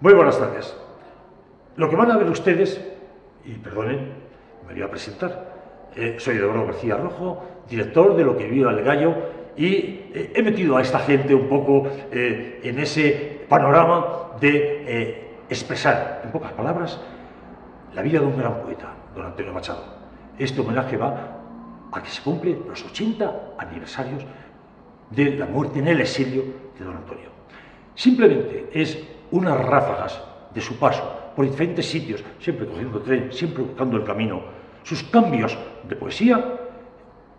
Muy buenas tardes. Lo que van a ver ustedes, y perdonen, me voy a presentar. Eh, soy Eduardo García Rojo, director de Lo que vive el gallo, y eh, he metido a esta gente un poco eh, en ese panorama de expresar, en pocas palabras, la vida de un gran poeta, don Antonio Machado. Este homenaje va a que se cumplen los 80 aniversarios de la muerte en el exilio de don Antonio. Simplemente es unas ráfagas de su paso por diferentes sitios, siempre cogiendo tren, siempre buscando el camino, sus cambios de poesía,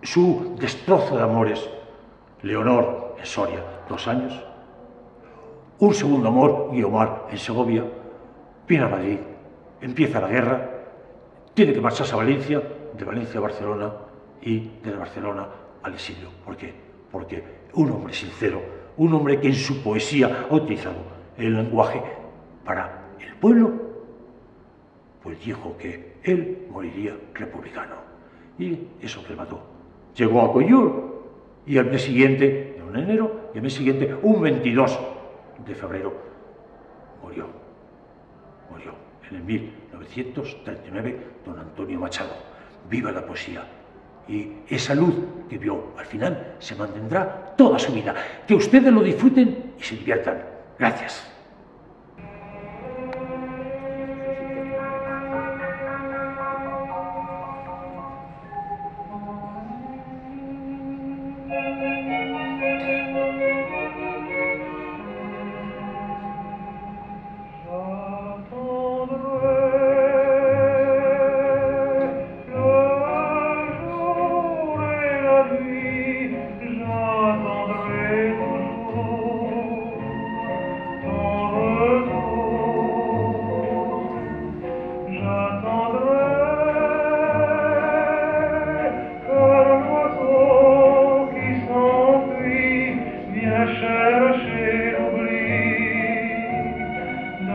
su destrozo de amores, Leonor en Soria, dos años, un segundo amor, Guiomar en Segovia, viene a Madrid, empieza la guerra, tiene que marcharse a Valencia, de Valencia a Barcelona y de Barcelona al exilio. ¿Por qué? Porque un hombre sincero, un hombre que en su poesía ha utilizado el lenguaje para el pueblo, pues dijo que él moriría republicano. Y eso le mató. Llegó a Coyur y al mes siguiente, en un enero, y al mes siguiente, un 22 de febrero, murió. Murió en el 1939 don Antonio Machado. Viva la poesía. Y esa luz que vio al final se mantendrá toda su vida. Que ustedes lo disfruten y se diviertan. Gracias.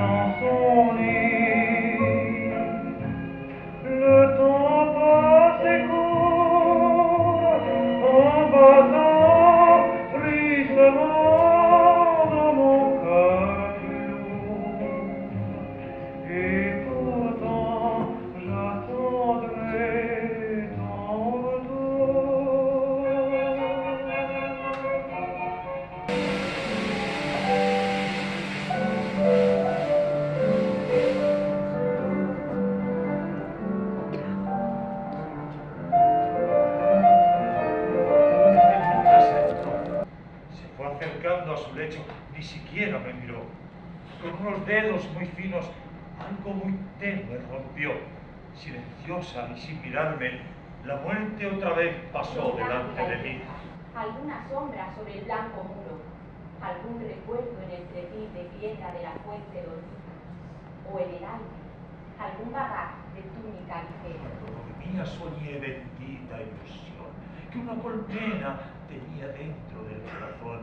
canzone y sin mirarme, la muerte otra vez pasó delante de mí. Alguna sombra sobre el blanco muro, algún recuerdo en el trepil de piedra de la fuente dormida, o en el aire, algún bagaje de túnica ligera. Mía soñé bendita ilusión, que una colmena tenía dentro del corazón,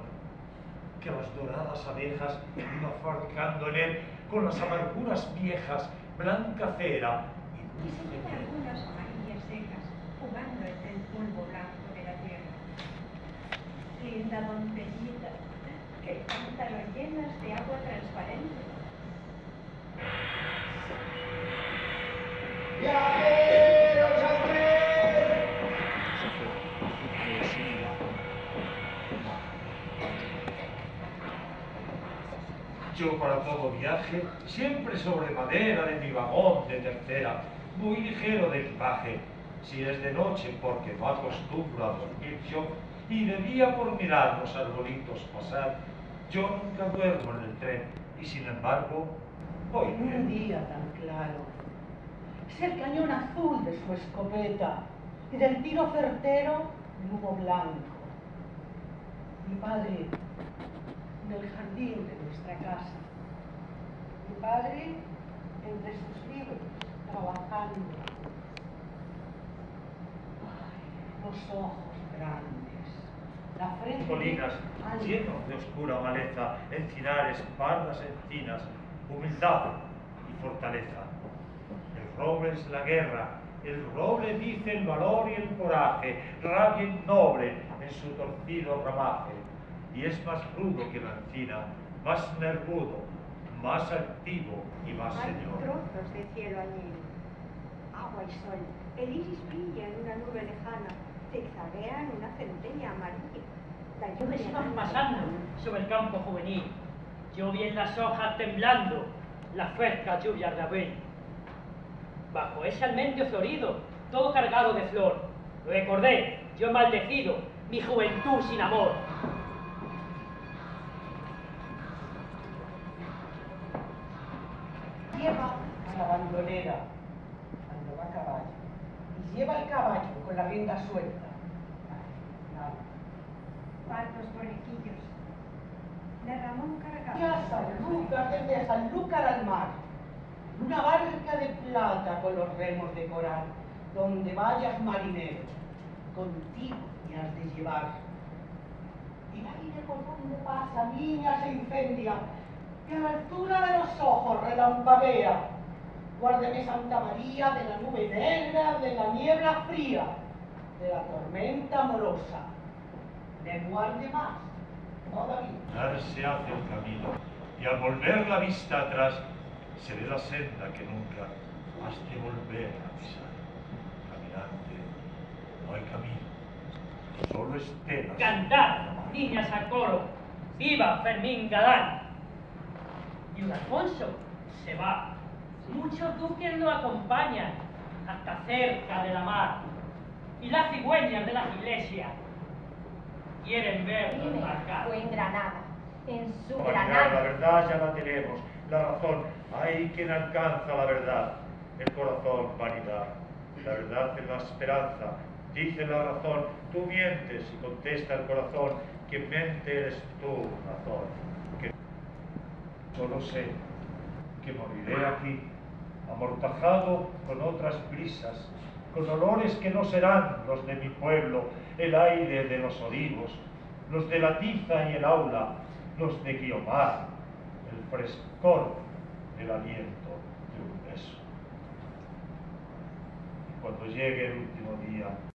que las doradas abejas iban fabricando en él con las amarguras viejas, blanca cera y se ven algunas amarillas secas jugando entre el polvo blanco de la tierra. Linda doncellita que canta llenas Yo para todo viaje, siempre sobre madera de mi vagón de tercera, muy ligero de equipaje, si es de noche porque no acostumbro a dormir yo, y de día por mirar los arbolitos pasar, yo nunca duermo en el tren, y sin embargo, voy Un día tan claro, es el cañón azul de su escopeta, y del tiro certero el humo blanco. Mi padre, en el jardín de nuestra casa. Mi padre, entre sus libros, trabajando. los ojos grandes, la frente... Colinas llenos de oscura maleza, encinares, pardas encinas, humildad y fortaleza. El roble es la guerra, el roble dice el valor y el coraje, rabia noble en su torcido ramaje, y es más rudo que la encina, más nervudo, más activo y más Hay señor. trozos de cielo añil, agua y sol. El iris brilla en una nube lejana, zigzaguea en una centella amarilla. La lluvia van pasando sobre el campo juvenil. Yo vi en las hojas temblando la fresca lluvia de abril. Bajo ese almendro florido, todo cargado de flor, recordé, yo he maldecido, mi juventud sin amor. Lleva a la bandolera cuando va a caballo y lleva el caballo con la rienda suelta. Faltos conejillos. De Ramón Caracas. Ya Sanlúcar, desde Sanlúcar al mar, una barca de plata con los remos de coral, donde vayas marinero, contigo me has de llevar. El aire por donde pasa, niña, se incendia, y a la altura de los ojos relampaguea. Guárdeme Santa María de la nube negra, de la niebla fría, de la tormenta amorosa. Me guarde más, todavía. Darse hace el camino y al volver la vista atrás se ve la senda que nunca has de volver a pisar. Caminante, no hay camino, solo estelas. Cantar, niñas al coro, viva Fermín Galán. Y un Alfonso se va. Muchos duques lo acompañan hasta cerca de la mar. Y las cigüeñas de las iglesias quieren verlo Dime, embarcar. fue en Granada, en su La Granada. verdad ya la tenemos, la razón. Hay quien alcanza la verdad. El corazón, vanidad. La verdad es la esperanza. Dice la razón, tú mientes y contesta el corazón. Quien mente eres tú, razón. Solo sé que moriré aquí, amortajado con otras brisas, con olores que no serán los de mi pueblo, el aire de los olivos, los de la tiza y el aula, los de Guiomar, el frescor, el aliento de un beso. Y cuando llegue el último día,